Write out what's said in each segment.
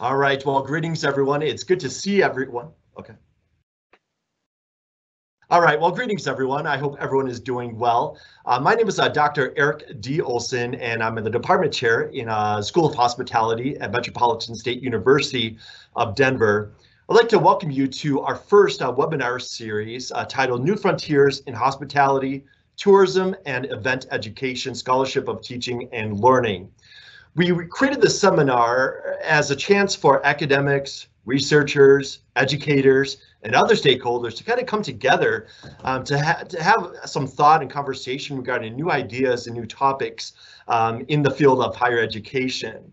All right, well, greetings everyone. It's good to see everyone. Okay. All right, well, greetings everyone. I hope everyone is doing well. Uh, my name is uh, Dr. Eric D. Olson, and I'm the department chair in uh, School of Hospitality at Metropolitan State University of Denver. I'd like to welcome you to our first uh, webinar series uh, titled New Frontiers in Hospitality, Tourism and Event Education, Scholarship of Teaching and Learning. We created the seminar as a chance for academics, researchers, educators, and other stakeholders to kind of come together um, to, ha to have some thought and conversation regarding new ideas and new topics um, in the field of higher education.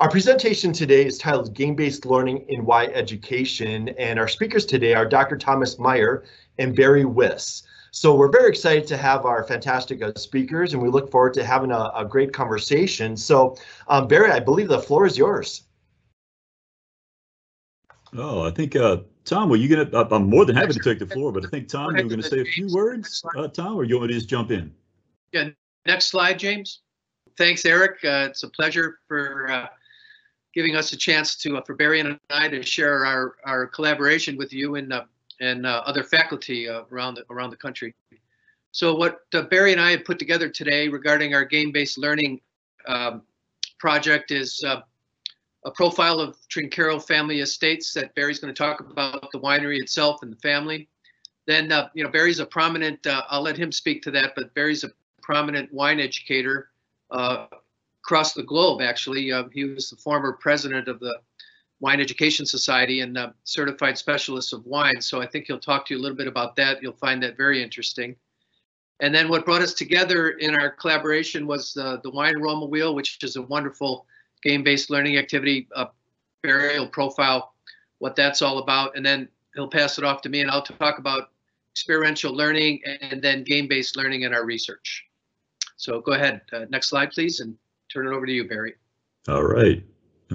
Our presentation today is titled Game-Based Learning in Wine Education, and our speakers today are Dr. Thomas Maier and Barry Wiss. So we're very excited to have our fantastic uh, speakers and we look forward to having a, a great conversation. So um, Barry, I believe the floor is yours. Oh, I think, uh, Tom, were you gonna, I'm more than happy to take the floor, but I think Tom, you were gonna say a few words, uh, Tom, or you want me to just jump in? Yeah, next slide, James. Thanks, Eric. Uh, it's a pleasure for uh, giving us a chance to, uh, for Barry and I to share our, our collaboration with you and uh, and uh, other faculty uh, around the, around the country. So what uh, Barry and I have put together today regarding our game-based learning um, project is uh, a profile of Trinchero Family Estates that Barry's going to talk about the winery itself and the family. Then, uh, you know, Barry's a prominent, uh, I'll let him speak to that, but Barry's a prominent wine educator across the globe, actually. he was the former president of the Wine Education Society and certified specialists of wine. So I think he'll talk to you a little bit about that. You'll find that very interesting. And then what brought us together in our collaboration was uh, the Wine Aroma Wheel, which is a wonderful game-based learning activity. Uh, Barry will profile what that's all about, and then he'll pass it off to me, and I'll talk about experiential learning and then game-based learning in our research. So go ahead, uh, next slide, please, and turn it over to you, Barry. All right.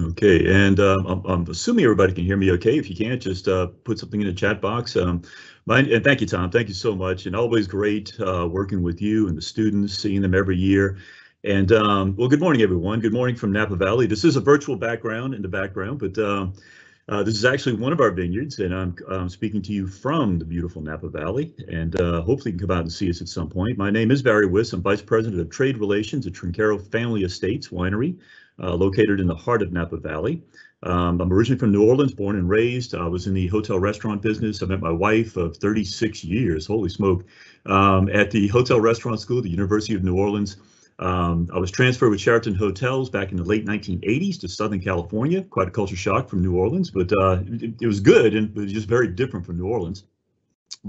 Okay, and um, I'm, I'm, assuming everybody can hear me okay. If you can't, just uh, put something in the chat box. Um, and thank you, Tom. Thank you so much. And always great uh, working with you and the students, seeing them every year. And um, well, good morning, everyone. Good morning from Napa Valley. This is a virtual background in the background, but um, uh, this is actually one of our vineyards, and I'm, I'm speaking to you from the beautiful Napa Valley. And uh, hopefully, you can come out and see us at some point. My name is Barry Wiss. I'm Vice President of Trade Relations at Trinchero Family Estates Winery uh, located in the heart of Napa Valley. Um, I'm originally from New Orleans, born and raised. I was in the hotel restaurant business. I met my wife of 36 years, holy smoke, um, at the hotel restaurant school at the University of New Orleans. Um, I was transferred with Sheraton Hotels back in the late 1980s to Southern California. Quite a culture shock from New Orleans, but uh, it, it, was good and it was just very different from New Orleans.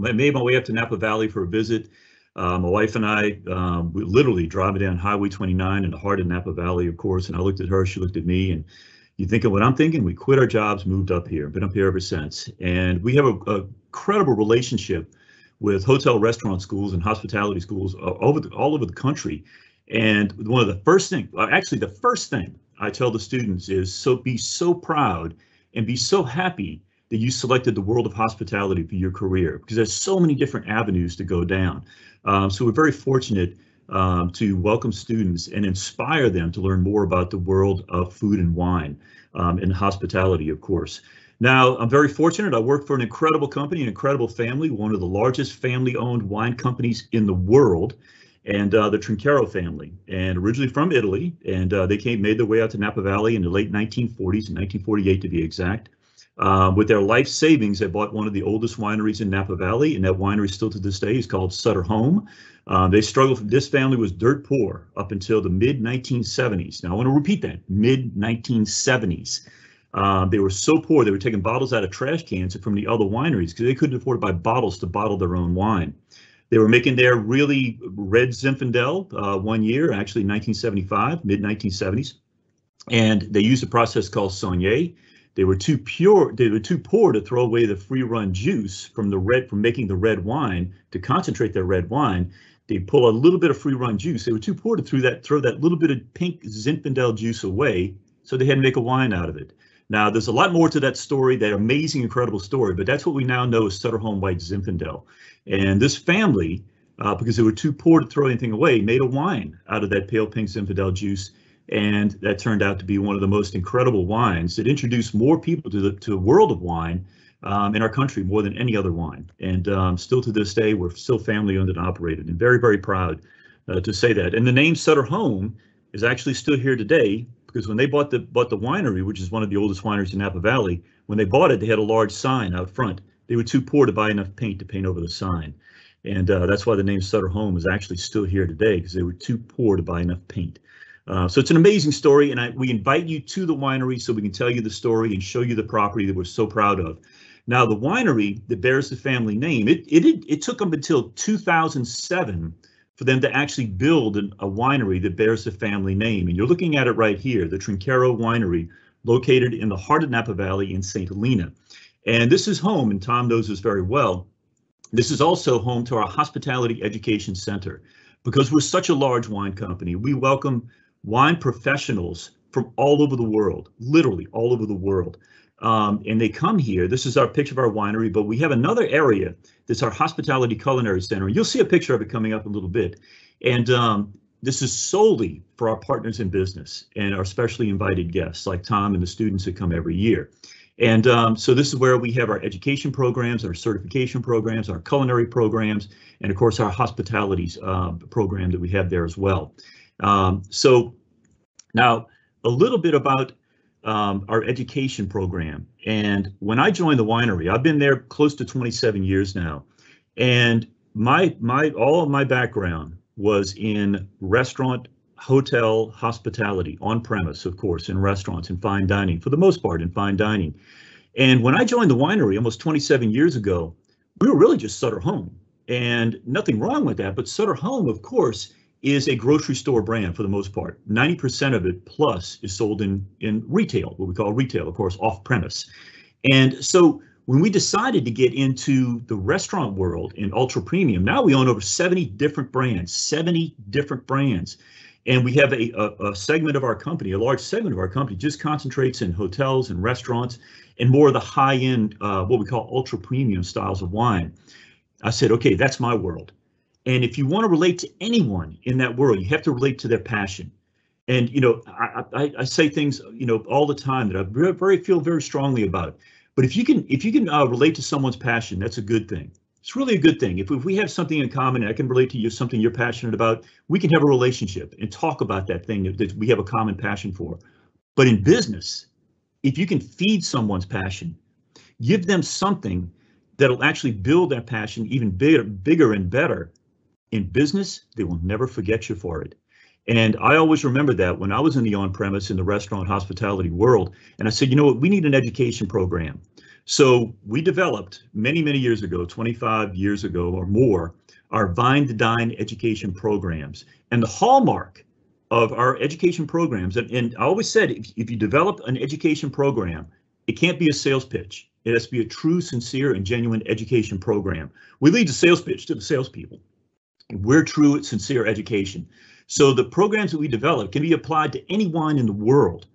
I made my way up to Napa Valley for a visit uh, my wife and I, um, we literally driving down Highway 29 in the heart of Napa Valley, of course, and I looked at her, she looked at me, and you think of what I'm thinking, we quit our jobs, moved up here, been up here ever since. And we have a, a credible relationship with hotel restaurant schools and hospitality schools over the, all over the country. And one of the first things, actually the first thing I tell the students is so be so proud and be so happy that you selected the world of hospitality for your career because there's so many different avenues to go down. Um, so we're very fortunate um, to welcome students and inspire them to learn more about the world of food and wine um, and hospitality, of course. Now, I'm very fortunate. I work for an incredible company, an incredible family, one of the largest family-owned wine companies in the world, and uh, the Trinchero family, and originally from Italy. And uh, they came, made their way out to Napa Valley in the late 1940s, in 1948 to be exact. Uh, with their life savings, they bought one of the oldest wineries in Napa Valley, and that winery still to this day is called Sutter Home. Uh, they struggled. This family was dirt poor up until the mid 1970s. Now I want to repeat that: mid 1970s. Uh, they were so poor they were taking bottles out of trash cans from the other wineries because they couldn't afford to buy bottles to bottle their own wine. They were making their really red Zinfandel uh, one year, actually 1975, mid 1970s, and they used a process called saignée they were too pure, they were too poor to throw away the free run juice from the red from making the red wine to concentrate their red wine. They pull a little bit of free run juice. They were too poor to throw that throw that little bit of pink Zinfandel juice away, so they had to make a wine out of it. Now, there's a lot more to that story, that amazing, incredible story, but that's what we now know as Sutter Home White Zinfandel. And this family, uh, because they were too poor to throw anything away, made a wine out of that pale pink Zinfandel juice And that turned out to be one of the most incredible wines that introduced more people to the to the world of wine um, in our country more than any other wine. And um, still to this day, we're still family owned and operated and very, very proud uh, to say that. And the name Sutter Home is actually still here today because when they bought the bought the winery, which is one of the oldest wineries in Napa Valley, when they bought it, they had a large sign out front. They were too poor to buy enough paint to paint over the sign. And uh, that's why the name Sutter Home is actually still here today because they were too poor to buy enough paint. Uh, so it's an amazing story, and I, we invite you to the winery so we can tell you the story and show you the property that we're so proud of. Now, the winery that bears the family name, it it it took them until 2007 for them to actually build an, a winery that bears the family name, and you're looking at it right here, the Trinchero Winery, located in the heart of Napa Valley in St. Helena. And this is home, and Tom knows this very well. This is also home to our Hospitality Education Center. Because we're such a large wine company, we welcome wine professionals from all over the world, literally all over the world. Um, and they come here. This is our picture of our winery, but we have another area that's our Hospitality Culinary Center. You'll see a picture of it coming up a little bit. And um, this is solely for our partners in business and our specially invited guests like Tom and the students that come every year. And um, so this is where we have our education programs, our certification programs, our culinary programs, and of course our hospitalities uh, program that we have there as well. Um, so now a little bit about um, our education program. And when I joined the winery, I've been there close to 27 years now. And my my all of my background was in restaurant, hotel, hospitality, on premise, of course, in restaurants and fine dining, for the most part in fine dining. And when I joined the winery almost 27 years ago, we were really just Sutter Home. And nothing wrong with that, but Sutter Home, of course, is a grocery store brand for the most part. 90% of it plus is sold in, in retail, what we call retail, of course, off premise. And so when we decided to get into the restaurant world in ultra premium, now we own over 70 different brands, 70 different brands. And we have a, a, a, segment of our company, a large segment of our company, just concentrates in hotels and restaurants and more of the high end, uh, what we call ultra premium styles of wine. I said, okay, that's my world. And if you want to relate to anyone in that world, you have to relate to their passion. And you know, I, I, I say things you know all the time that I very, feel very strongly about. But if you can if you can uh, relate to someone's passion, that's a good thing. It's really a good thing. If, if we have something in common, and I can relate to you something you're passionate about. We can have a relationship and talk about that thing that, that we have a common passion for. But in business, if you can feed someone's passion, give them something that'll actually build that passion even bigger, bigger and better, in business, they will never forget you for it. And I always remember that when I was in the on premise in the restaurant hospitality world. And I said, you know what, we need an education program. So we developed many, many years ago, 25 years ago or more, our Vine to Dine education programs. And the hallmark of our education programs, and, and I always said, if, if you develop an education program, it can't be a sales pitch. It has to be a true, sincere, and genuine education program. We lead the sales pitch to the salespeople. We're true, at sincere education. So the programs that we develop can be applied to any wine in the world.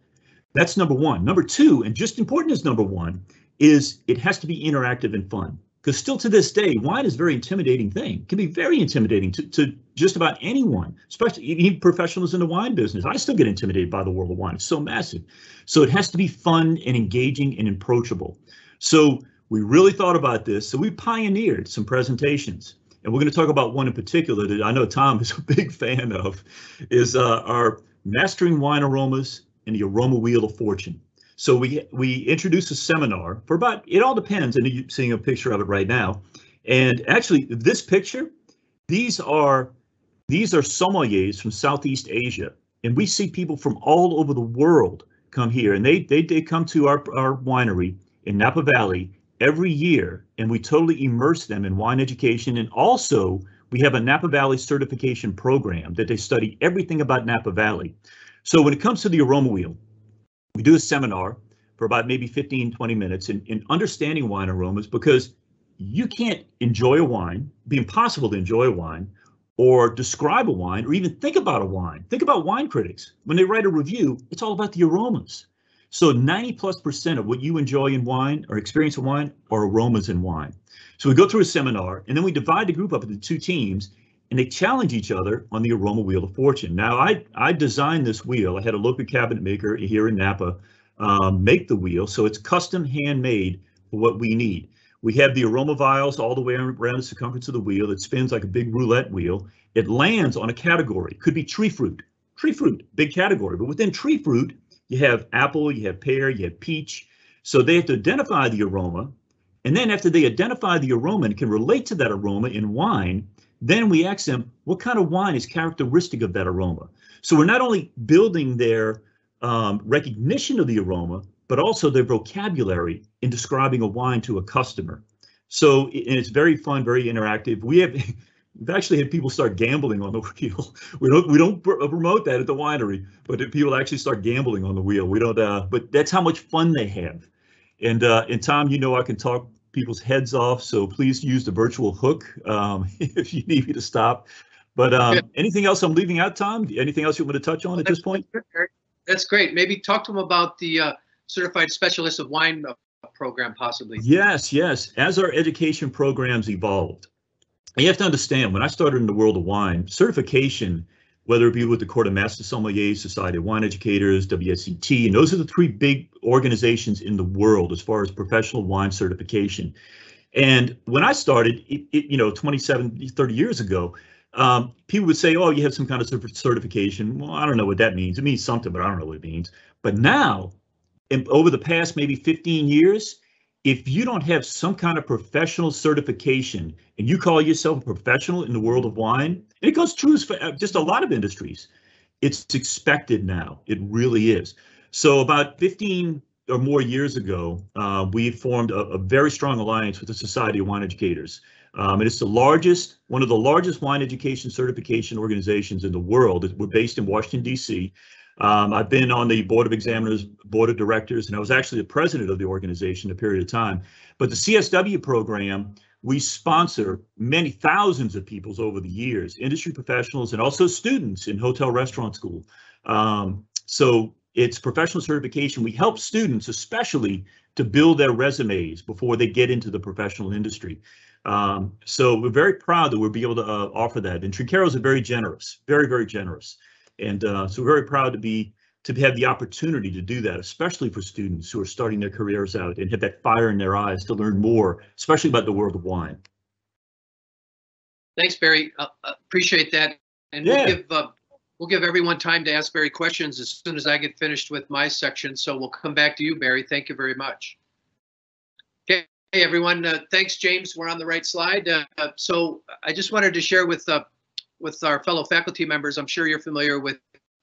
That's number one. Number two, and just important as number one, is it has to be interactive and fun. Because still to this day, wine is a very intimidating thing. It can be very intimidating to, to just about anyone, especially even professionals in the wine business. I still get intimidated by the world of wine. It's so massive. So it has to be fun and engaging and approachable. So we really thought about this. So we pioneered some presentations. And we're going to talk about one in particular that I know Tom is a big fan of, is uh, our Mastering Wine Aromas and the Aroma Wheel of Fortune. So we we introduced a seminar for about, it all depends, and you're seeing a picture of it right now. And actually, this picture, these are these are sommeliers from Southeast Asia, and we see people from all over the world come here, and they they, they come to our, our winery in Napa Valley every year, and we totally immerse them in wine education. And also, we have a Napa Valley certification program that they study everything about Napa Valley. So when it comes to the aroma wheel, we do a seminar for about maybe 15, 20 minutes in, in understanding wine aromas because you can't enjoy a wine, be impossible to enjoy a wine, or describe a wine, or even think about a wine. Think about wine critics. When they write a review, it's all about the aromas. So 90 plus percent of what you enjoy in wine or experience in wine are aromas in wine. So we go through a seminar and then we divide the group up into two teams and they challenge each other on the aroma wheel of fortune. Now, I, I designed this wheel. I had a local cabinet maker here in Napa um, make the wheel, so it's custom handmade for what we need. We have the aroma vials all the way around the circumference of the wheel. It spins like a big roulette wheel. It lands on a category. Could be tree fruit. Tree fruit, big category. But within tree fruit, you have apple, you have pear, you have peach. So they have to identify the aroma. And then after they identify the aroma and can relate to that aroma in wine, then we ask them, what kind of wine is characteristic of that aroma? So we're not only building their um, recognition of the aroma, but also their vocabulary in describing a wine to a customer. So and it's very fun, very interactive. We have we've actually had people start gambling on the wheel. We don't we don't promote that at the winery, but people actually start gambling on the wheel. We don't, uh, but that's how much fun they have. And uh, and Tom, you know I can talk people's heads off, so please use the virtual hook um, if you need me to stop. But um, anything else I'm leaving out, Tom? Anything else you want to touch on at this point? That's great. Maybe talk to them about the uh, certified specialist of wine uh, program, possibly. Yes, yes. As our education programs evolved, you have to understand when I started in the world of wine, certification, whether it be with the Court of Master Sommeliers, Society of Wine Educators, WSET, and those are the three big organizations in the world as far as professional wine certification. And when I started, it, it, you know, 27, 30 years ago, um, people would say, oh, you have some kind of certification. Well, I don't know what that means. It means something, but I don't know what it means. But now, in, over the past maybe 15 years, if you don't have some kind of professional certification and you call yourself a professional in the world of wine, and it goes true for just a lot of industries, it's expected now. It really is. So about 15 or more years ago, uh, we formed a, a, very strong alliance with the Society of Wine Educators. Um, and it's the largest, one of the largest wine education certification organizations in the world. We're based in Washington, D.C. Um, I've been on the board of examiners, board of directors, and I was actually the president of the organization a period of time. But the CSW program, we sponsor many thousands of peoples over the years, industry professionals and also students in hotel restaurant school. Um, so it's professional certification. We help students, especially, to build their resumes before they get into the professional industry. Um, so we're very proud that we'll be able to uh, offer that. And Trinchero's are very generous, very, very generous. And uh, so we're very proud to be to have the opportunity to do that, especially for students who are starting their careers out and have that fire in their eyes to learn more, especially about the world of wine. Thanks, Barry. Uh, appreciate that. And yeah. we'll give uh, we'll give everyone time to ask Barry questions as soon as I get finished with my section. So we'll come back to you, Barry. Thank you very much. Okay, hey, everyone. Uh, thanks, James. We're on the right slide. Uh, so I just wanted to share with uh, with our fellow faculty members, I'm sure you're familiar with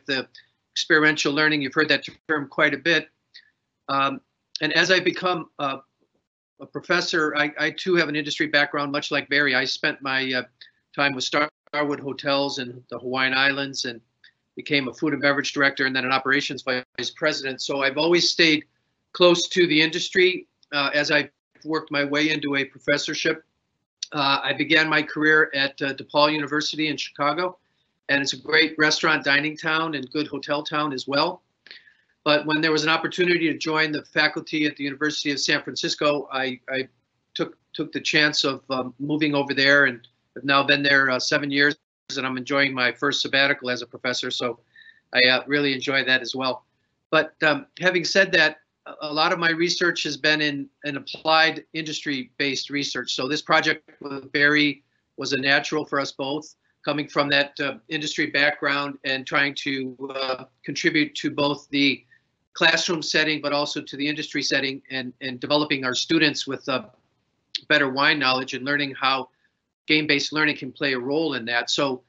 the experiential learning. You've heard that term quite a bit. Um, and as I become a professor, I, I, too have an industry background, much like Barry. I spent my uh, time with Starwood Hotels in the Hawaiian Islands and became a food and beverage director and then an operations vice president. So I've always stayed close to the industry uh, as I've worked my way into a professorship uh, I began my career at uh, DePaul University in Chicago, and it's a great restaurant dining town and good hotel town as well. But when there was an opportunity to join the faculty at the University of San Francisco, I, I took took the chance of um, moving over there, and have now been there uh, seven years, and I'm enjoying my first sabbatical as a professor. So I uh, really enjoy that as well. But um, having said that, a lot of my research has been in an applied industry-based research. So this project with Barry was a natural for us both, coming from that uh, industry background and trying to uh, contribute to both the classroom setting, but also to the industry setting and, and developing our students with uh, better wine knowledge and learning how game-based learning can play a role in that. So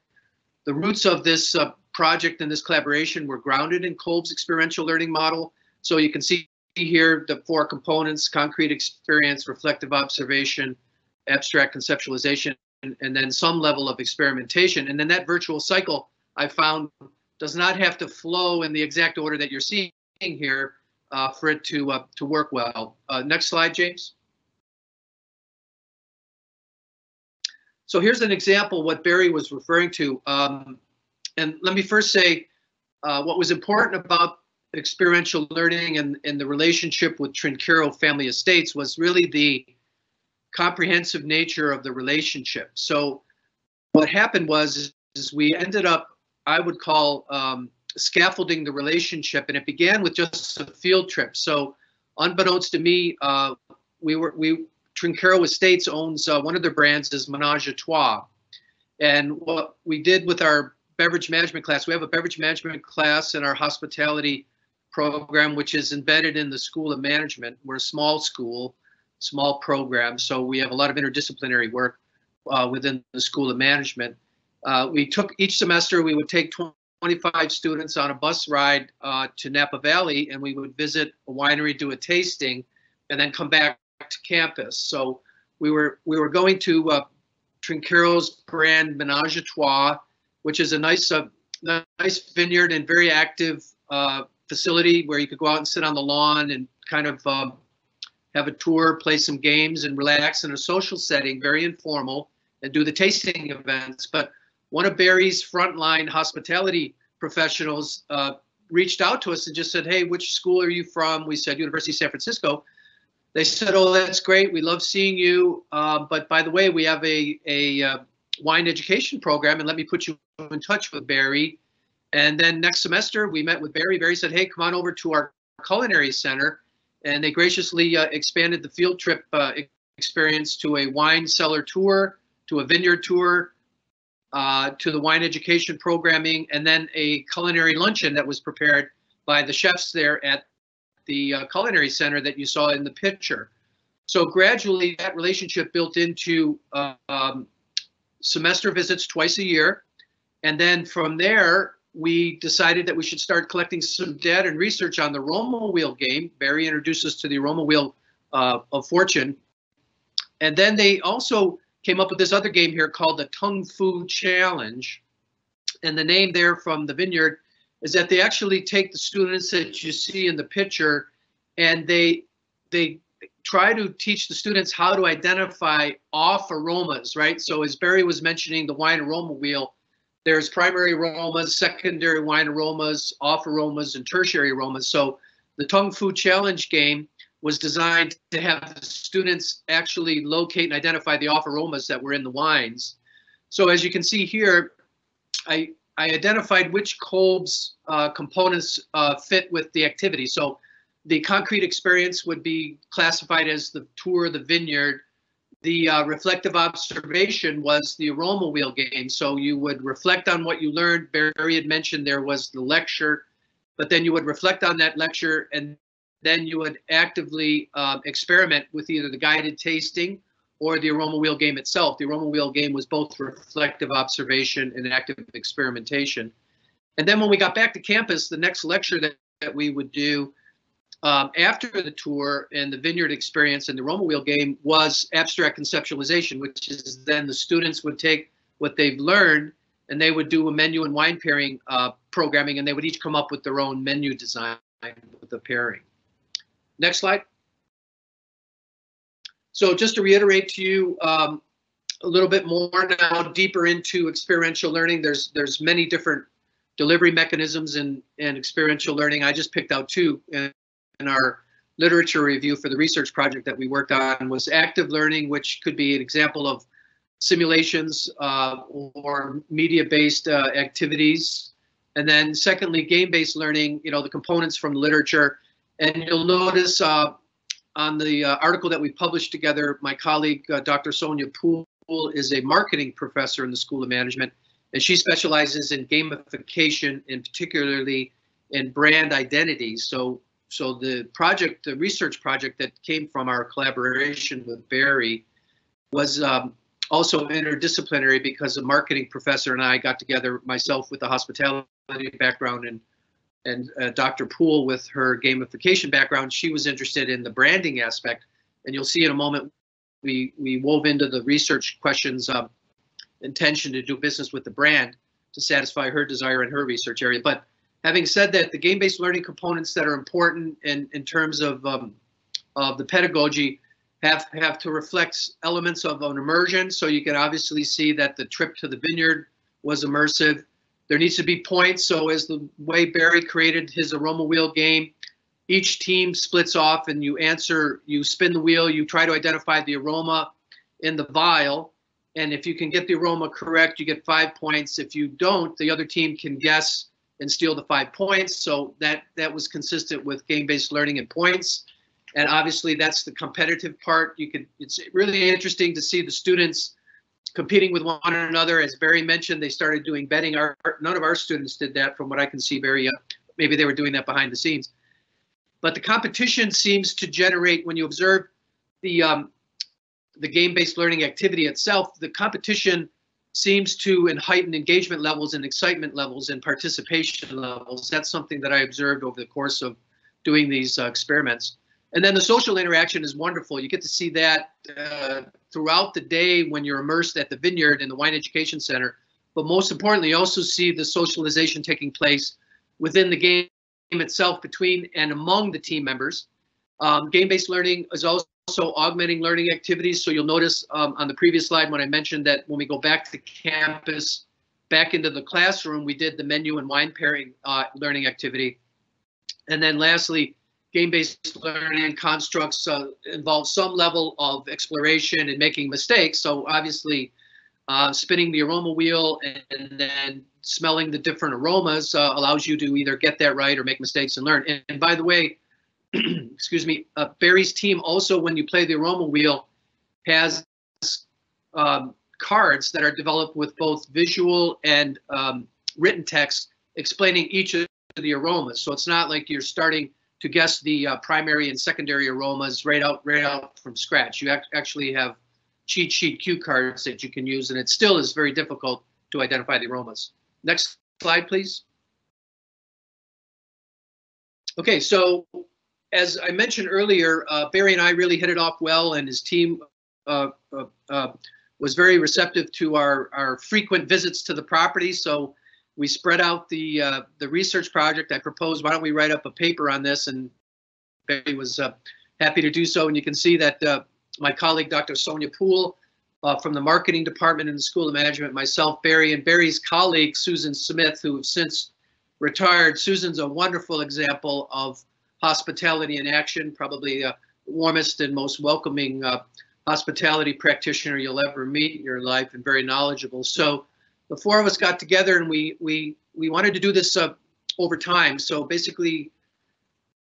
the roots of this uh, project and this collaboration were grounded in Kolb's experiential learning model. So you can see here the four components, concrete experience, reflective observation, abstract conceptualization, and, and then some level of experimentation. And then that virtual cycle I found does not have to flow in the exact order that you're seeing here uh, for it to, uh, to work well. Uh, next slide, James. So here's an example what Barry was referring to. Um, and let me first say uh, what was important about experiential learning and, and the relationship with Trinchero Family Estates was really the comprehensive nature of the relationship. So what happened was is we ended up, I would call um, scaffolding the relationship, and it began with just a field trip. So, unbeknownst to me, uh, we were we Trinchero Estates owns uh, one of their brands is Menage a Trois, and what we did with our beverage management class, we have a beverage management class in our hospitality program, which is embedded in the School of Management. We're a small school, small program, so we have a lot of interdisciplinary work uh, within the School of Management. Uh, we took each semester, we would take 25 students on a bus ride uh, to Napa Valley, and we would visit a winery, do a tasting, and then come back to campus. So we were we were going to uh, Trinchero's brand Menage a Trois, which is a nice uh, nice vineyard and very active uh, facility where you could go out and sit on the lawn and kind of um, have a tour, play some games, and relax in a social setting, very informal, and do the tasting events. But one of Barry's frontline hospitality professionals uh, reached out to us and just said, "Hey, which school are you from?" We said University of San Francisco. They said, "Oh, that's great. We love seeing you. Uh, but by the way, we have a a uh, wine education program, and let me put you in touch with Barry." And then next semester, we met with Barry. Barry said, "Hey, come on over to our culinary center," and they graciously uh, expanded the field trip uh, experience to a wine cellar tour, to a vineyard tour, uh, to the wine education programming, and then a culinary luncheon that was prepared by the chefs there at the uh, culinary center that you saw in the picture. So gradually, that relationship built into uh, um, semester visits twice a year, and then from there, we decided that we should start collecting some data and research on the Aroma Wheel game. Barry introduced us to the Aroma Wheel uh, of Fortune, and then they also came up with this other game here called the Tongue Fu Challenge. And the name there from the vineyard is that they actually take the students that you see in the picture and they they try to teach the students how to identify off aromas, right? So as Barry was mentioning the wine aroma wheel, there's primary aromas, secondary wine aromas, off aromas, and tertiary aromas. So the Tongue Fu Challenge game was designed to have the students actually locate and identify the off aromas that were in the wines. So as you can see here, I, I identified which Kolb's uh, components uh, fit with the activity. So the concrete experience would be classified as the tour of the vineyard. The uh, reflective observation was the aroma wheel game. So you would reflect on what you learned. Barry had mentioned there was the lecture, but then you would reflect on that lecture and then you would actively um, experiment with either the guided tasting or the aroma wheel game itself. The aroma wheel game was both reflective observation and active experimentation. And then when we got back to campus, the next lecture that, that we would do um, after the tour and the vineyard experience and the aroma wheel game was abstract conceptualization, which is then the students would take what they've learned and they would do a menu and wine pairing uh, programming and they would each come up with their own menu design with the pairing. Next slide. So just to reiterate to you um, a little bit more now, deeper into experiential learning, there's there's many different delivery mechanisms in, in experiential learning. I just picked out two in, in our literature review for the research project that we worked on was active learning, which could be an example of simulations uh, or media-based uh, activities. And then secondly, game-based learning, you know, the components from literature and you'll notice uh, on the uh, article that we published together, my colleague, uh, Dr. Sonia Poole, is a marketing professor in the School of Management, and she specializes in gamification and particularly in brand identity. So, so the project, the research project that came from our collaboration with Barry was um, also interdisciplinary because a marketing professor and I got together, myself with a hospitality background and and uh, Dr. Poole, with her gamification background, she was interested in the branding aspect. And you'll see in a moment, we, we wove into the research questions intention to do business with the brand to satisfy her desire in her research area. But having said that, the game-based learning components that are important in, in terms of, um, of the pedagogy have, have to reflect elements of an immersion. So you can obviously see that the trip to the vineyard was immersive there needs to be points. So as the way Barry created his aroma wheel game, each team splits off and you answer, you spin the wheel, you try to identify the aroma in the vial. And if you can get the aroma correct, you get five points. If you don't, the other team can guess and steal the five points. So that that was consistent with game-based learning and points. And obviously, that's the competitive part. You could. It's really interesting to see the students competing with one another. As Barry mentioned, they started doing betting. Our none of our students did that, from what I can see. Uh, maybe they were doing that behind the scenes. But the competition seems to generate when you observe the um, the game-based learning activity itself. The competition seems to and heighten engagement levels and excitement levels and participation levels. That's something that I observed over the course of doing these uh, experiments. And then the social interaction is wonderful. You get to see that uh, throughout the day when you're immersed at the vineyard in the Wine Education Center. But most importantly, you also see the socialization taking place within the game itself between and among the team members. Um, game-based learning is also augmenting learning activities. So you'll notice um, on the previous slide when I mentioned that when we go back to campus, back into the classroom, we did the menu and wine pairing uh, learning activity. And then lastly, game-based learning constructs uh, involve some level of exploration and making mistakes. So obviously, uh, spinning the aroma wheel and then smelling the different aromas uh, allows you to either get that right or make mistakes and learn. And, and by the way, excuse me, uh, Barry's team also, when you play the aroma wheel, has um, cards that are developed with both visual and um, written text explaining each of the aromas. So it's not like you're starting to guess the uh, primary and secondary aromas right out right out from scratch. You act actually have cheat sheet cue cards that you can use, and it still is very difficult to identify the aromas. Next slide, please. Okay, so as I mentioned earlier, uh, Barry and I really hit it off well, and his team uh, uh, uh, was very receptive to our, our frequent visits to the property. So we spread out the uh, the research project. I proposed, why don't we write up a paper on this? And Barry was uh, happy to do so. And you can see that my colleague, Dr. Sonia Poole, from the marketing department in the School of Management, myself, Barry, and Barry's colleague, Susan Smith, who have since retired. Susan's a wonderful example of hospitality in action, probably the warmest and most welcoming uh, hospitality practitioner you'll ever meet in your life and very knowledgeable. So the four of us got together and we we we wanted to do this uh, over time. So basically,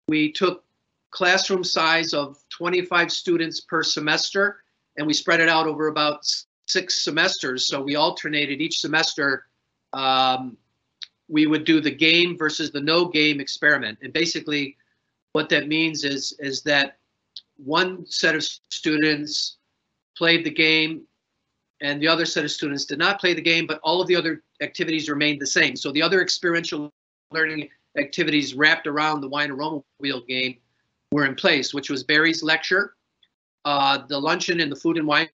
we took classroom size of 25 students per semester and we spread it out over about six semesters. So we alternated each semester. Um, we would do the game versus the no game experiment. And basically, what that means is is that one set of students played the game and the other set of students did not play the game, but all of the other activities remained the same. So the other experiential learning activities wrapped around the wine aroma wheel game were in place, which was Barry's lecture, uh, the luncheon and the food and wine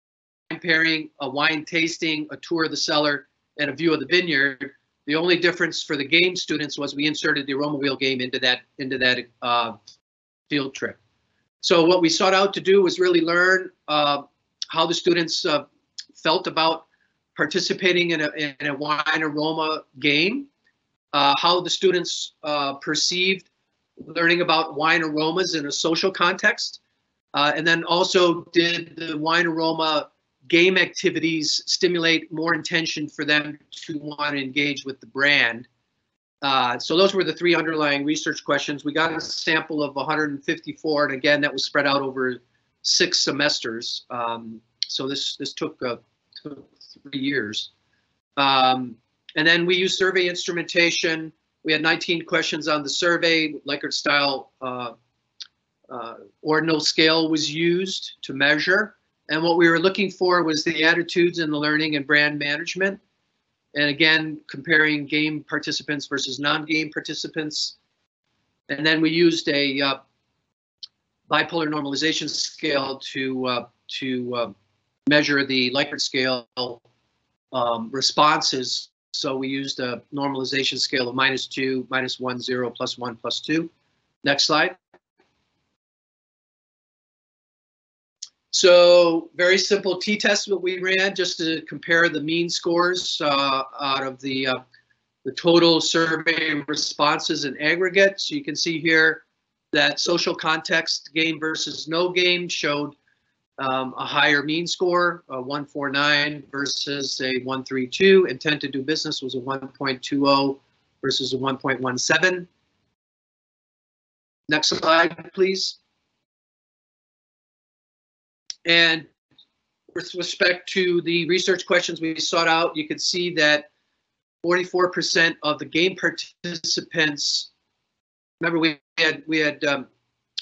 pairing, a wine tasting, a tour of the cellar, and a view of the vineyard. The only difference for the game students was we inserted the aroma wheel game into that into that uh, field trip. So what we sought out to do was really learn uh, how the students uh, felt about participating in a, in a wine aroma game, uh, how the students uh, perceived learning about wine aromas in a social context, uh, and then also did the wine aroma game activities stimulate more intention for them to want to engage with the brand. Uh, so those were the three underlying research questions. We got a sample of 154, and again, that was spread out over six semesters. Um, so this this took, uh, took three years. Um, and then we used survey instrumentation. We had 19 questions on the survey. Likert style uh, uh ordinal scale was used to measure. And what we were looking for was the attitudes and the learning and brand management. And again, comparing game participants versus non-game participants. And then we used a uh, bipolar normalization scale to uh, to uh, measure the Likert scale um, responses. So we used a normalization scale of minus two, minus one, zero, plus one, plus two. Next slide. So very simple t-test that we ran just to compare the mean scores uh, out of the uh, the total survey responses in aggregate. So you can see here that social context game versus no game showed um, a higher mean score, a 149 versus a 132. Intent to do business was a 1.20 versus a 1.17. Next slide, please. And with respect to the research questions we sought out, you can see that 44% of the game participants, remember we had, we had um,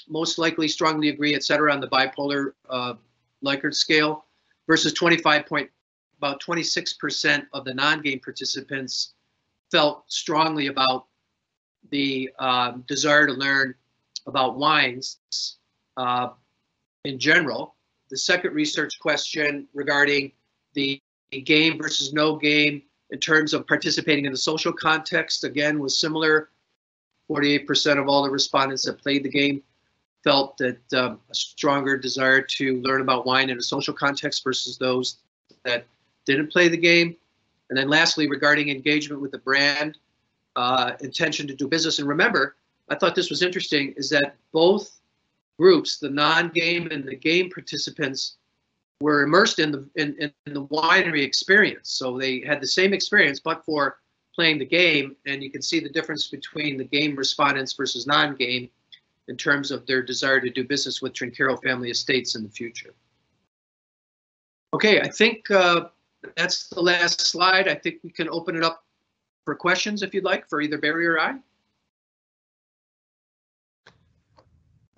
most likely strongly agree, et cetera, on the bipolar uh, Likert scale versus 25 point, about 26% of the non-game participants felt strongly about the um, desire to learn about wines uh, in general. The second research question regarding the game versus no game in terms of participating in the social context, again, was similar. 48% of all the respondents that played the game felt that um, a stronger desire to learn about wine in a social context versus those that didn't play the game. And then lastly, regarding engagement with the brand, uh, intention to do business. And remember, I thought this was interesting, is that both groups, the non-game and the game participants, were immersed in the in, in the winery experience. So they had the same experience, but for playing the game. And you can see the difference between the game respondents versus non-game in terms of their desire to do business with Trinchero Family Estates in the future. Okay, I think uh, that's the last slide. I think we can open it up for questions if you'd like for either Barry or I.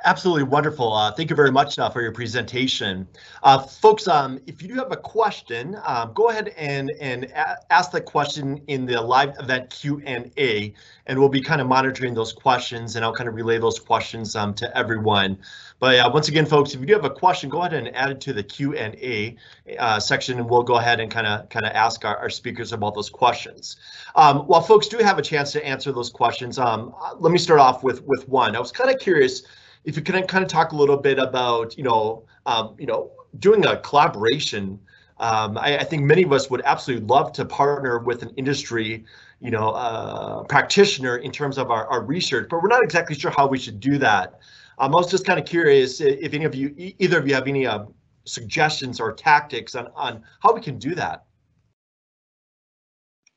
Absolutely wonderful. Uh, thank you very much uh, for your presentation. Uh, folks, um, if you do have a question, um, go ahead and, and ask the question in the live event Q&A, and we'll be kind of monitoring those questions, and I'll kind of relay those questions um, to everyone. But once again, folks, if you do have a question, go ahead and add it to the Q&A uh, section, and we'll go ahead and kind of kind of ask our, our, speakers about those questions. Um, while folks do have a chance to answer those questions, um, let me start off with, with one. I was kind of curious, if you can kind of talk a little bit about, you know, um, you know, doing a collaboration. Um, I, I, think many of us would absolutely love to partner with an industry, you know, uh, practitioner in terms of our, our research, but we're not exactly sure how we should do that. Um, I was just kind of curious if any of you, either of you have any uh, suggestions or tactics on, on how we can do that.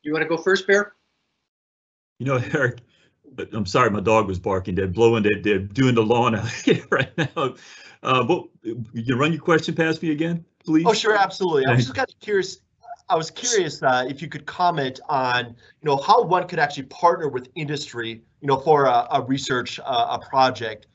You want to go first, Bear? You know, Eric, I'm sorry, my dog was barking. They're blowing. They're, they're doing the lawn out here right now. Uh, but you run your question past me again, please. Oh, sure, absolutely. I was just kind of curious. I was curious uh, if you could comment on, you know, how one could actually partner with industry, you know, for a, a research uh, a project.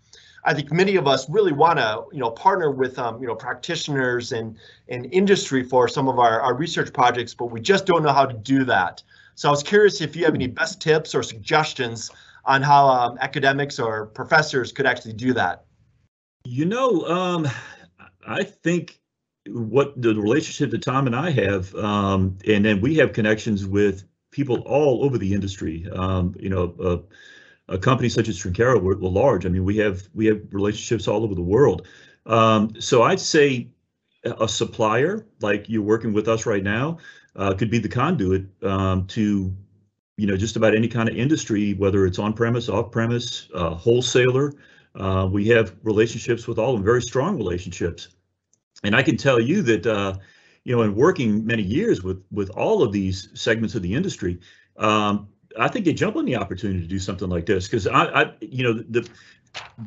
I think many of us really want to, you know, partner with, um, you know, practitioners and and industry for some of our, our research projects, but we just don't know how to do that. So I was curious if you have any best tips or suggestions on how um, academics or professors could actually do that. You know, um, I think what the relationship that Tom and I have, um, and then we have connections with people all over the industry. Um, you know, uh, a company such as Trinchero, we're, we're, large. I mean, we have we have relationships all over the world. Um, so I'd say a supplier like you're working with us right now uh, could be the conduit um, to, you know, just about any kind of industry, whether it's on premise, off premise, uh, wholesaler. Uh, we have relationships with all of them, very strong relationships. And I can tell you that, uh, you know, in working many years with with all of these segments of the industry, um, I think they jump on the opportunity to do something like this because I, I, you know, the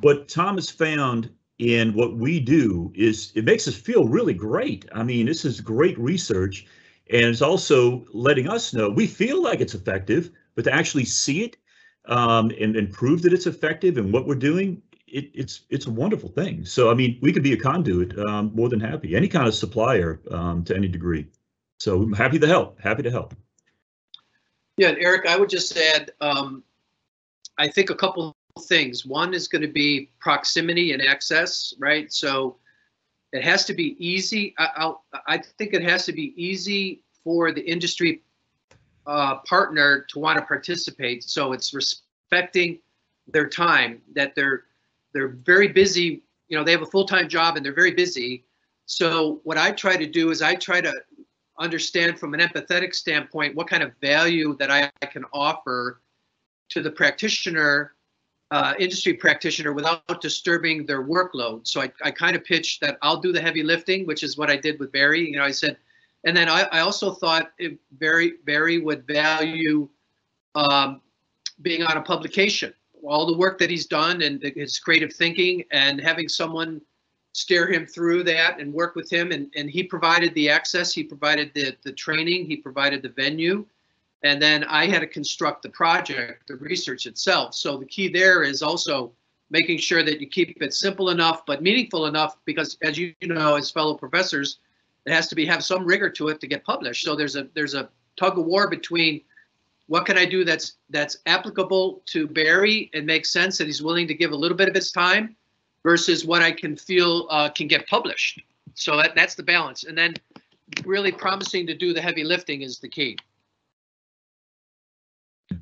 what Tom has found in what we do is it makes us feel really great. I mean, this is great research and it's also letting us know we feel like it's effective, but to actually see it um, and, and prove that it's effective and what we're doing, it, it's it's a wonderful thing. So I mean, we could be a conduit, um, more than happy, any kind of supplier um, to any degree. So I'm happy to help. Happy to help. Yeah, and Eric, I would just add, um, I think a couple things. One is going to be proximity and access, right? So it has to be easy. I, I think it has to be easy for the industry uh, partner to want to participate. So it's respecting their time that they're they're very busy. You know, they have a full time job and they're very busy. So what I try to do is I try to understand from an empathetic standpoint what kind of value that I, I can offer to the practitioner uh, industry practitioner without disturbing their workload. So I, I kind of pitched that I'll do the heavy lifting, which is what I did with Barry. You know, I said, and then I, I also thought Barry Barry would value um, being on a publication, all the work that he's done and his creative thinking, and having someone steer him through that and work with him. And, and he provided the access, he provided the, the training, he provided the venue. And then I had to construct the project, the research itself. So the key there is also making sure that you keep it simple enough but meaningful enough because as you know as fellow professors it has to be have some rigor to it to get published so there's a there's a tug of war between what can i do that's that's applicable to barry and makes sense that he's willing to give a little bit of his time versus what I can feel uh, can get published. So that, that's the balance. And then really promising to do the heavy lifting is the key.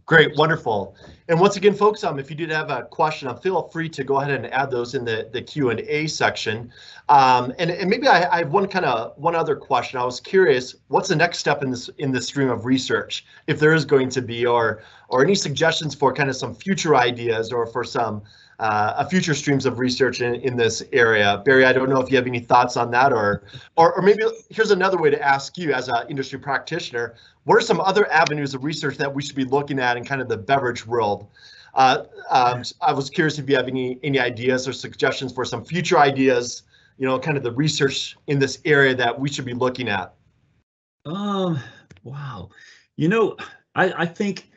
Great, wonderful. And once again, folks, um, if you did have a question, um, feel free to go ahead and add those in the, the Q&A section. Um, and, and maybe I, I have one kind of one other question. I was curious, what's the next step in this in the stream of research, if there is going to be, or or any suggestions for kind of some future ideas or for some uh, future streams of research in, in this area. Barry, I don't know if you have any thoughts on that or, or, or maybe here's another way to ask you as an industry practitioner, what are some other avenues of research that we should be looking at in kind of the beverage world? Uh, um, I was curious if you have any, any ideas or suggestions for some future ideas, you know, kind of the research in this area that we should be looking at. Um, wow. You know, I, I think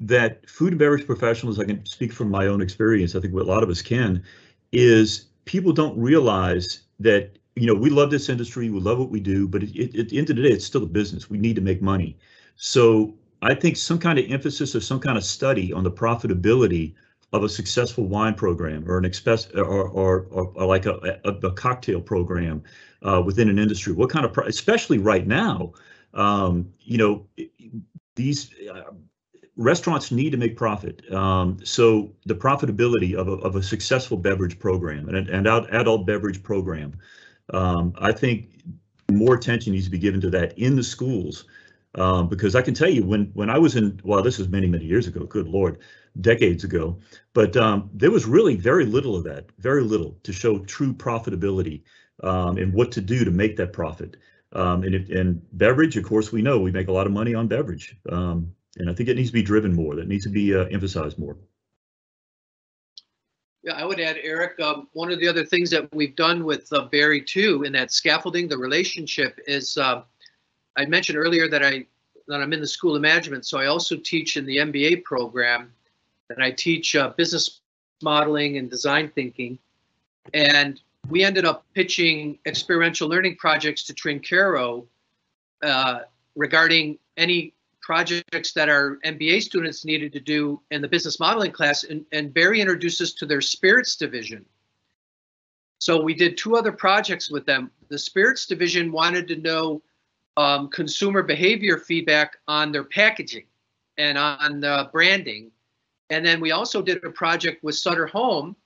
that food and beverage professionals, I can speak from my own experience, I think what a lot of us can, is people don't realize that, you know, we love this industry, we love what we do, but it, it, at the end of the day, it's still a business. We need to make money. So I think some kind of emphasis or some kind of study on the profitability of a successful wine program or an express or, or, or, or like a, a, a, cocktail program uh, within an industry. What kind of, especially right now, um, you know, these uh, restaurants need to make profit. Um, so the profitability of a, of a successful beverage program and an adult beverage program, um, I think more attention needs to be given to that in the schools. Um, because I can tell you when when I was in well this was many many years ago good lord decades ago but um, there was really very little of that very little to show true profitability um, and what to do to make that profit um, and, if, and beverage of course we know we make a lot of money on beverage um, and I think it needs to be driven more. That needs to be uh, emphasized more. Yeah, I would add, Eric, um, one of the other things that we've done with uh, Barry too in that scaffolding the relationship is uh, I mentioned earlier that I that I'm in the School of Management, so I also teach in the MBA program, and I teach uh, business modeling and design thinking, and we ended up pitching experiential learning projects to Trinchero uh, regarding any projects that our MBA students needed to do in the business modeling class, and, and Barry introduced us to their spirits division. So we did two other projects with them. The spirits division wanted to know um, consumer behavior feedback on their packaging and on the branding. And then we also did a project with Sutter Home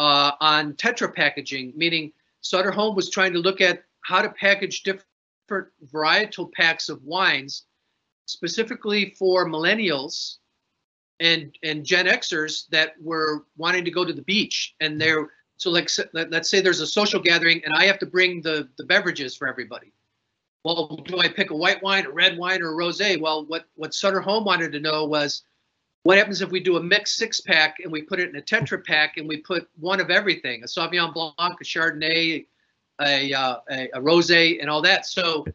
uh, on Tetra packaging, meaning Sutter Home was trying to look at how to package different varietal packs of wines specifically for millennials and and Gen Xers that were wanting to go to the beach and they're so like let's say there's a social gathering and I have to bring the the beverages for everybody. Well, do I pick a white wine, a red wine, or a rosé? Well, what what Sutter Home wanted to know was what happens if we do a mixed six pack and we put it in a Tetra Pak and we put one of everything, a Sauvignon Blanc, a Chardonnay, a uh, a, a rosé, and all that. So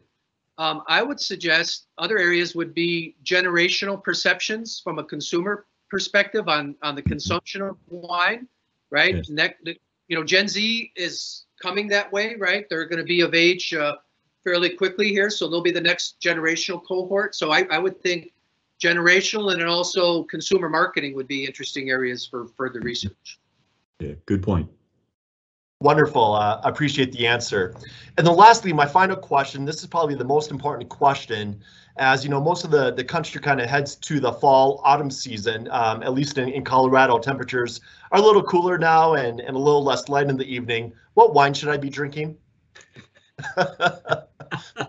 um, I would suggest other areas would be generational perceptions from a consumer perspective on on the consumption of wine, right? Yes. Next, you know, Gen Z is coming that way, right? They're going to be of age uh, fairly quickly here, so they'll be the next generational cohort. So I, I would think generational and then also consumer marketing would be interesting areas for further research. Yeah, good point. Wonderful. Uh, I appreciate the answer. And then lastly, my final question, this is probably the most important question, as you know, most of the, the country kind of heads to the fall autumn season, um, at least in, in Colorado, temperatures are a little cooler now and, and a little less light in the evening. What wine should I be drinking?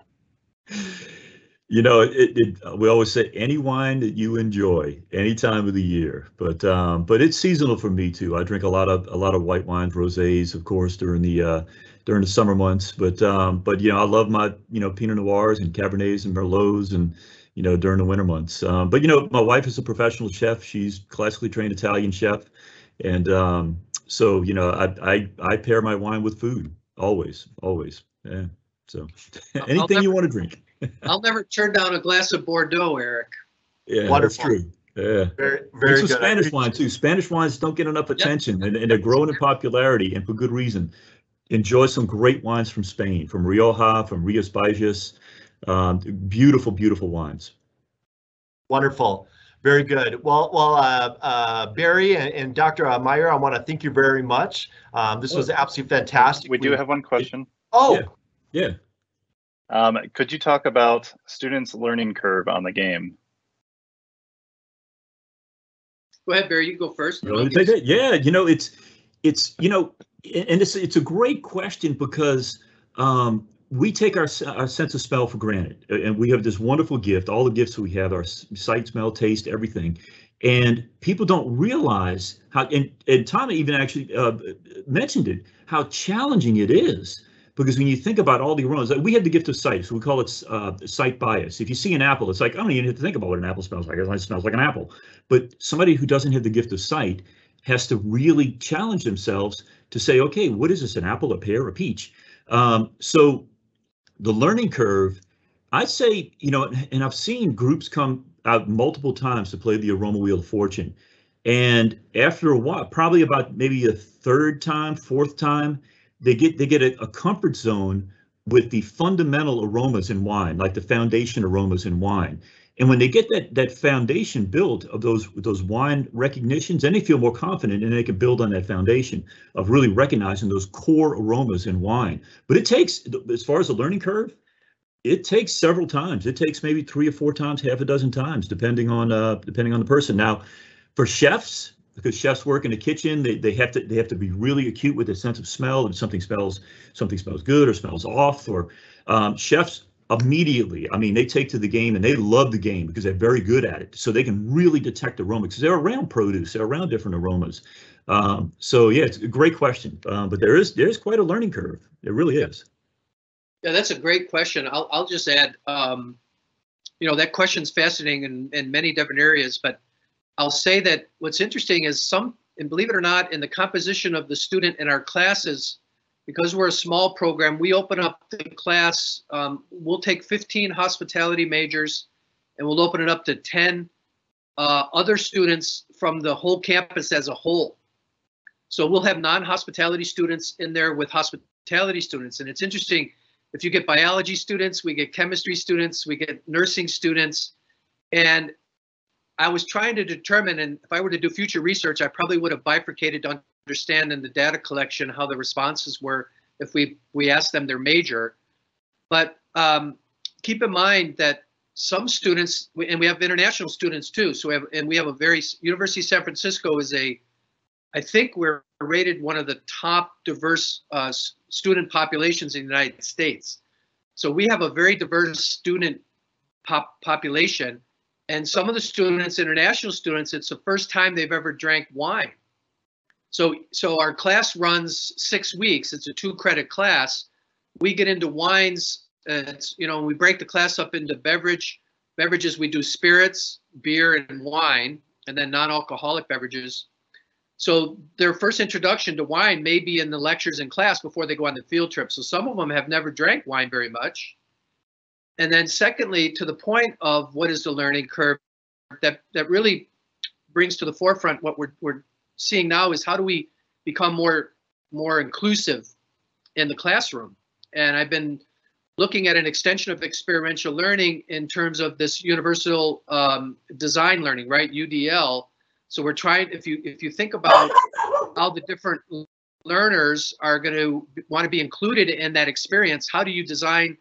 You know, it, it, we always say any wine that you enjoy, any time of the year. But um, but it's seasonal for me too. I drink a lot of a lot of white wines, rosés, of course, during the uh, during the summer months. But um, but you know, I love my you know Pinot Noirs and Cabernets and Merlots and you know during the winter months. Um, but you know, my wife is a professional chef. She's classically trained Italian chef, and um, so you know, I I I pair my wine with food always, always. Yeah. So anything never, you want to drink. I'll never turn down a glass of Bordeaux, Eric. Yeah, Wonderful. that's true. Yeah. Very, very good. Spanish wine too. Spanish wines don't get enough attention yep. and, and they're growing in popularity and for good reason. Enjoy some great wines from Spain, from Rioja, from Rias Baixas. Um, beautiful, beautiful wines. Wonderful. Very good. Well, well, uh, uh, Barry and, and Dr. Maier, I want to thank you very much. Um, this was absolutely fantastic. We do have one question. Oh, yeah. yeah. Um, could you talk about students' learning curve on the game? Go ahead, Barry. You go first. Yeah, you know it's it's you know, and it's it's a great question because um, we take our our sense of smell for granted, and we have this wonderful gift. All the gifts we have, our sight, smell, taste, everything, and people don't realize how. And and Tommy even actually uh, mentioned it, how challenging it is because when you think about all the aromas, we have the gift of sight, so we call it uh, sight bias. If you see an apple, it's like I don't even have to think about what an apple smells like. It smells like an apple. But somebody who doesn't have the gift of sight has to really challenge themselves to say, okay, what is this? An apple, a pear, a peach? Um, so the learning curve, I'd say, you know, and I've seen groups come out multiple times to play the aroma wheel of fortune. And after a while, probably about maybe a third time, fourth time, they get they get a, a comfort zone with the fundamental aromas in wine, like the foundation aromas in wine. And when they get that that foundation built of those those wine recognitions, then they feel more confident and they can build on that foundation of really recognizing those core aromas in wine. But it takes, as far as the learning curve, it takes several times. It takes maybe three or four times, half a dozen times, depending on uh, depending on the person. Now, for chefs, because chefs work in the kitchen they, they have to they have to be really acute with a sense of smell and something smells something smells good or smells off or um, chefs immediately i mean they take to the game and they love the game because they're very good at it. So they can really detect aromas because they're around produce they're around different aromas. Um, so yeah it's a great question um, but there is there's quite a learning curve. It really is. Yeah that's a great question. I'll, I'll just add um, you know that question's fascinating in, in many different areas but I'll say that what's interesting is some, and believe it or not, in the composition of the student in our classes, because we're a small program, we open up the class, um, we'll take 15 hospitality majors and we'll open it up to 10 uh, other students from the whole campus as a whole. So we'll have non-hospitality students in there with hospitality students. And it's interesting, if you get biology students, we get chemistry students, we get nursing students, and I was trying to determine, and if I were to do future research, I probably would have bifurcated to understand in the data collection how the responses were if we we asked them their major. But um, keep in mind that some students, and we have international students too. So we have, and we have a very University of San Francisco is a, I think we're rated one of the top diverse uh, student populations in the United States. So we have a very diverse student pop population and some of the students, international students, it's the first time they've ever drank wine. So, so our class runs six weeks. It's a two credit class. We get into wines. Uh, it's, you know, we break the class up into beverage beverages. We do spirits, beer, and wine, and then non-alcoholic beverages. So their first introduction to wine may be in the lectures in class before they go on the field trip. So some of them have never drank wine very much. And then secondly, to the point of what is the learning curve, that, that really brings to the forefront what we're, we're seeing now is how do we become more, more inclusive in the classroom? And I've been looking at an extension of experiential learning in terms of this universal um, design learning, right? UDL. So we're trying, if you if you think about how the different learners are going to want to be included in that experience, how do you design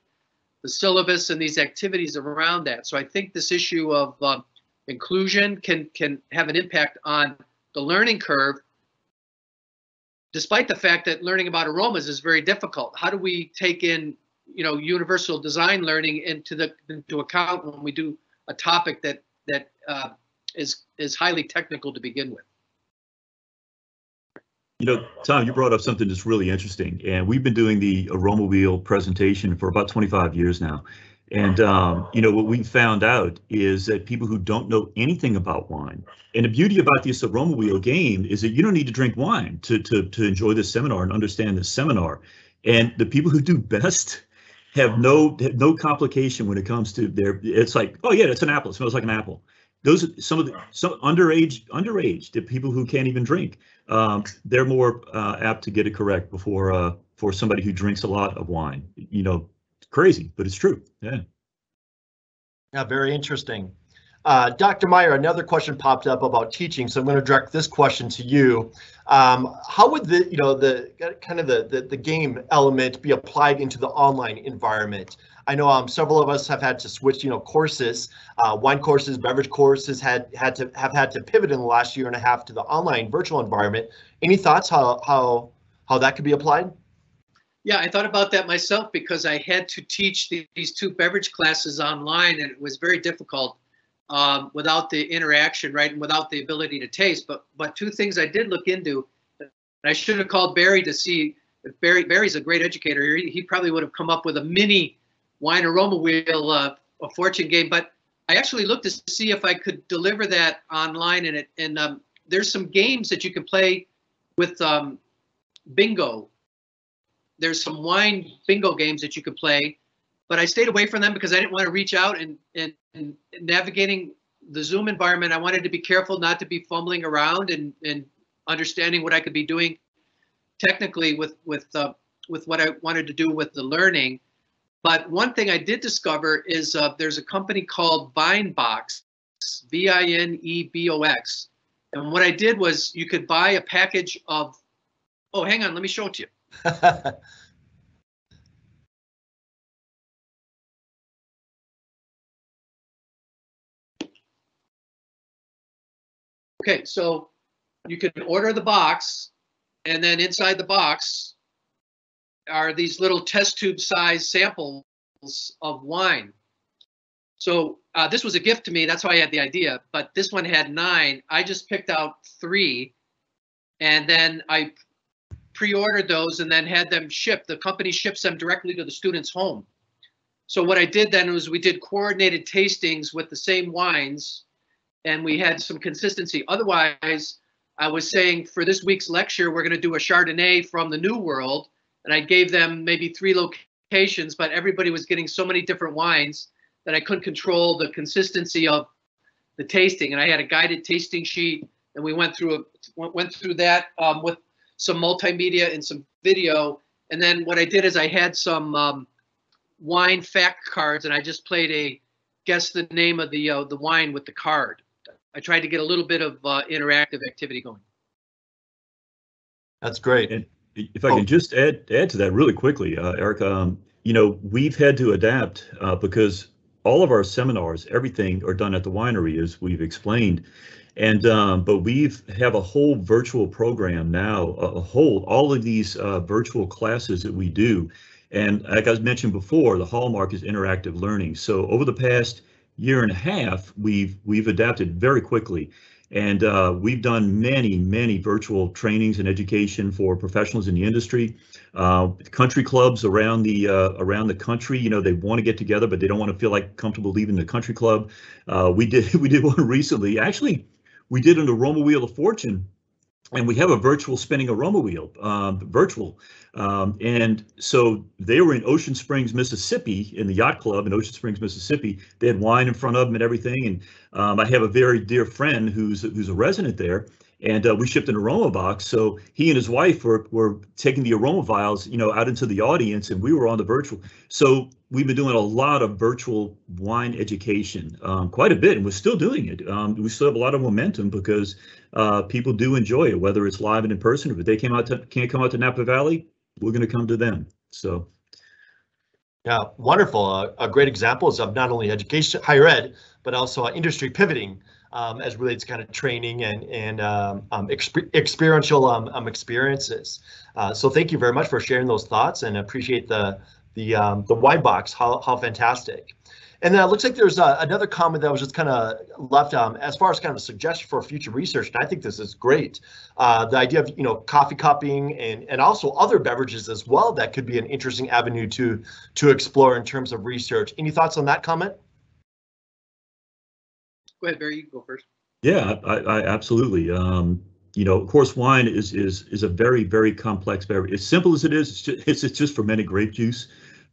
the syllabus and these activities around that. So I think this issue of um, inclusion can can have an impact on the learning curve, despite the fact that learning about aromas is very difficult. How do we take in you know, universal design learning into the into account when we do a topic that that uh, is is highly technical to begin with. You know, Tom, you brought up something that's really interesting, and we've been doing the aroma wheel presentation for about 25 years now. And um, you know what we found out is that people who don't know anything about wine, and the beauty about this aroma wheel game is that you don't need to drink wine to to to enjoy this seminar and understand this seminar. And the people who do best have no have no complication when it comes to their. It's like, oh yeah, it's an apple. It smells like an apple. Those are some of the some underage underage the people who can't even drink. Um, they're more uh, apt to get it correct before uh, for somebody who drinks a lot of wine. You know, crazy, but it's true. Yeah. Yeah, very interesting. Uh, Dr. Maier, another question popped up about teaching, so I'm going to direct this question to you. Um, how would the, you know, the kind of the, the, the game element be applied into the online environment? I know um, several of us have had to switch, you know, courses, uh, wine courses, beverage courses had had to have had to pivot in the last year and a half to the online virtual environment. Any thoughts how how how that could be applied? Yeah, I thought about that myself because I had to teach the, these two beverage classes online, and it was very difficult um, without the interaction, right, and without the ability to taste. But but two things I did look into, and I should have called Barry to see if Barry Barry's a great educator. He, he probably would have come up with a mini wine aroma wheel, uh, a fortune game. But I actually looked to see if I could deliver that online, and it and um, there's some games that you can play with um, bingo there's some wine bingo games that you can play, but I stayed away from them because I didn't want to reach out and, and, and navigating the Zoom environment. I wanted to be careful not to be fumbling around and, and understanding what I could be doing technically with with uh, with what I wanted to do with the learning. But one thing I did discover is uh, there's a company called Vinebox, V-I-N-E-B-O-X. And what I did was you could buy a package of, oh, hang on, let me show it to you. okay, so you can order the box, and then inside the box are these little test tube size samples of wine. So uh, this was a gift to me. That's why I had the idea. But this one had nine. I just picked out three, and then I pre-ordered those and then had them shipped. The company ships them directly to the student's home. So what I did then was we did coordinated tastings with the same wines and we had some consistency. Otherwise, I was saying for this week's lecture, we're going to do a Chardonnay from the New World. And I gave them maybe three locations, but everybody was getting so many different wines that I couldn't control the consistency of the tasting. And I had a guided tasting sheet and we went through a, went through that um, with some multimedia and some video. And then what I did is I had some um, wine fact cards, and I just played a guess the name of the uh, the wine with the card. I tried to get a little bit of uh, interactive activity going. That's great. And if I oh. can just add add to that really quickly, uh, Eric, um, you know we've had to adapt uh, because all of our seminars, everything are done at the winery, as we've explained. And um, but we've have a whole virtual program now, a, whole all of these uh, virtual classes that we do. And like I mentioned before, the hallmark is interactive learning. So over the past year and a half, we've we've adapted very quickly. And uh, we've done many, many virtual trainings and education for professionals in the industry. Uh, country clubs around the uh, around the country, you know, they want to get together, but they don't want to feel like comfortable leaving the country club. Uh, we did we did one recently. Actually, we did an aroma wheel of fortune and we have a virtual spinning aroma wheel, um, virtual. Um, and so they were in Ocean Springs, Mississippi, in the yacht club in Ocean Springs, Mississippi. They had wine in front of them and everything. And um, I have a very dear friend who's who's a resident there, and uh, we shipped an aroma box. So he and his wife were were taking the aroma vials, you know, out into the audience, and we were on the virtual. So we've been doing a lot of virtual wine education, um, quite a bit, and we're still doing it. Um, we still have a lot of momentum because uh, people do enjoy it, whether it's live and in person, if they came out to, can't come out to Napa Valley, we're going to come to them. So. Yeah, wonderful. Uh, a great examples of not only education, higher ed, but also uh, industry pivoting um, as relates to kind of training and and um, um, exp experiential um, um, experiences. Uh, so thank you very much for sharing those thoughts and appreciate the the um, the wine box. How how fantastic! And then it looks like there's uh, another comment that was just kind of left um, as far as kind of a suggestion for future research. And I think this is great. Uh, the idea of you know coffee cupping and and also other beverages as well that could be an interesting avenue to to explore in terms of research. Any thoughts on that comment? Go ahead, Barry. You go first. Yeah, I, I absolutely. Um, you know, of course, wine is is is a very very complex beverage. As simple as it is, it's just, it's, it's just fermented grape juice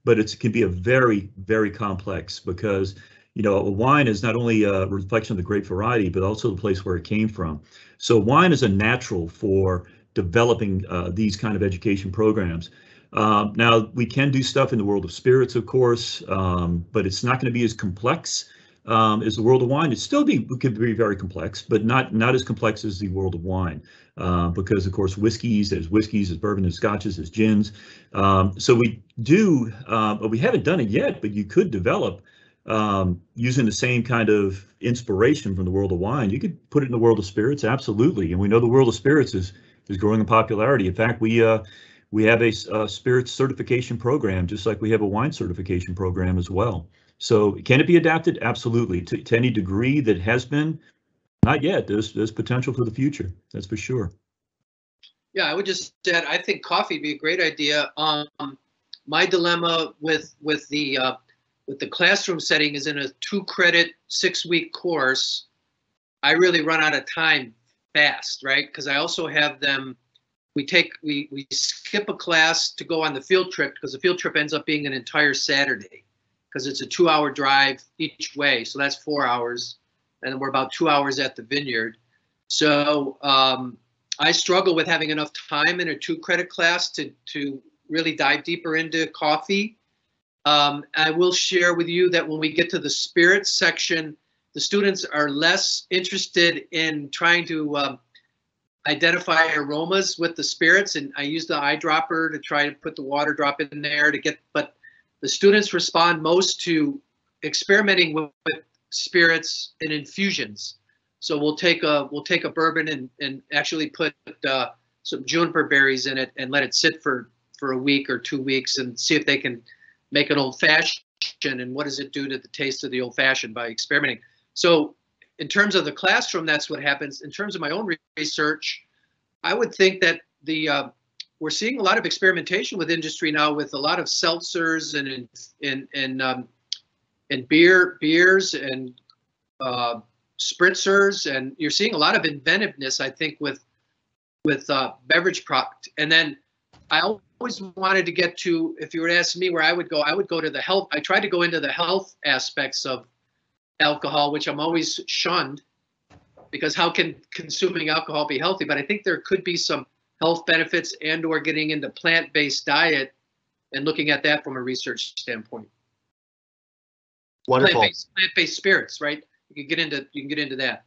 but it can be a very, very complex because, you know, a wine is not only a reflection of the grape variety, but also the place where it came from. So wine is a natural for developing uh, these kind of education programs. Um, now, we can do stuff in the world of spirits, of course, um, but it's not going to be as complex um, is the world of wine. It still be could be very complex, but not not as complex as the world of wine, uh, because of course whiskeys, there's whiskeys, there's bourbon, there's scotches, there's gins. Um, so we do, uh, but we haven't done it yet. But you could develop um, using the same kind of inspiration from the world of wine. You could put it in the world of spirits, absolutely. And we know the world of spirits is is growing in popularity. In fact, we uh, we have a, a spirits certification program, just like we have a wine certification program as well. So can it be adapted? Absolutely. To, to any degree that has been, not yet. There's there's potential for the future. That's for sure. Yeah, I would just add. I think coffee would be a great idea. Um, my dilemma with with the uh, with the classroom setting is in a two credit six week course. I really run out of time fast, right? Because I also have them. We take we we skip a class to go on the field trip because the field trip ends up being an entire Saturday because it's a two hour drive each way. So that's four hours. And we're about two hours at the vineyard. So um, I struggle with having enough time in a two credit class to, to really dive deeper into coffee. Um, I will share with you that when we get to the spirits section, the students are less interested in trying to um, identify aromas with the spirits. And I use the eyedropper to try to put the water drop in there to get, but the students respond most to experimenting with, with spirits and infusions. So we'll take a we'll take a bourbon and, and actually put uh, some juniper berries in it and let it sit for for a week or two weeks and see if they can make an old fashioned and what does it do to the taste of the old fashioned by experimenting. So in terms of the classroom, that's what happens. In terms of my own research, I would think that the uh, we're seeing a lot of experimentation with industry now with a lot of seltzers and and and um, and beer beers and uh, spritzers and you're seeing a lot of inventiveness I think with with uh, beverage product and then I always wanted to get to if you were to ask me where I would go I would go to the health I tried to go into the health aspects of alcohol which I'm always shunned because how can consuming alcohol be healthy but I think there could be some health benefits and or getting into plant-based diet and looking at that from a research standpoint. Wonderful. Plant-based, plant-based spirits, right? You can get into you can get into that.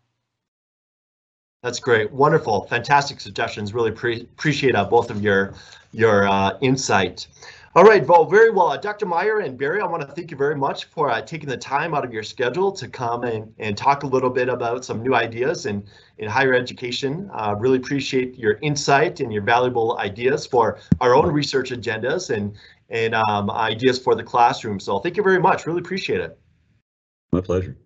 That's great. Wonderful. Fantastic suggestions. Really pre appreciate uh, both of your your uh, insight. All right, well, very well. Uh, Dr. Maier and Barry, I want to thank you very much for uh, taking the time out of your schedule to come and, and talk a little bit about some new ideas in, in higher education. Uh, really appreciate your insight and your valuable ideas for our own research agendas and, and um, ideas for the classroom. So thank you very much. Really appreciate it. My pleasure.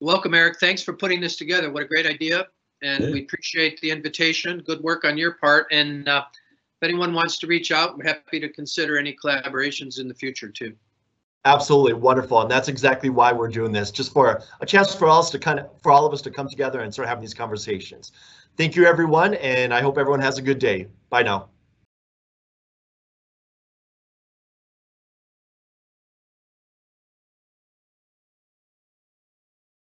Welcome, Eric. Thanks for putting this together. What a great idea. And yeah. we appreciate the invitation. Good work on your part. And uh, if anyone wants to reach out, we're happy to consider any collaborations in the future too. Absolutely wonderful, and that's exactly why we're doing this, just for a chance for us to kind of for all of us to come together and start having these conversations. Thank you, everyone, and I hope everyone has a good day. Bye now.